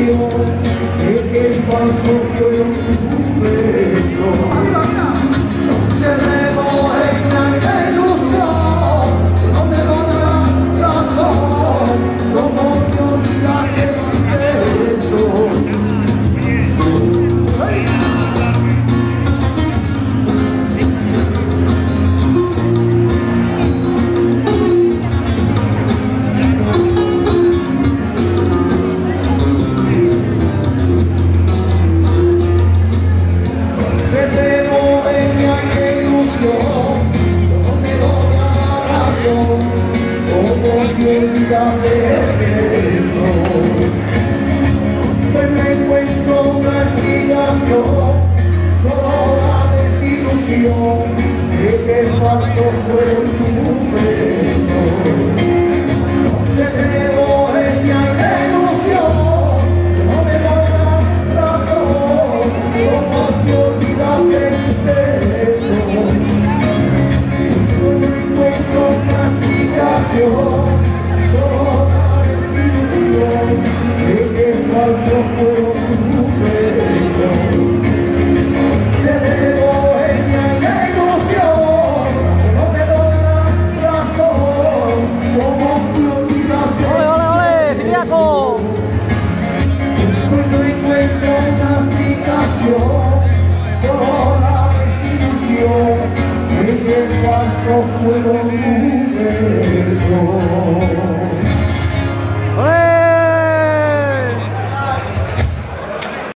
ilusión de que el falso fue como de eso. Hoy me encuentro una explicación, solo la desilusión de que falso fue solo la desilusión de que falso tu. Te debo engañar ilusión, no me doy la razón, como te solo la desilusión de que el falso tú.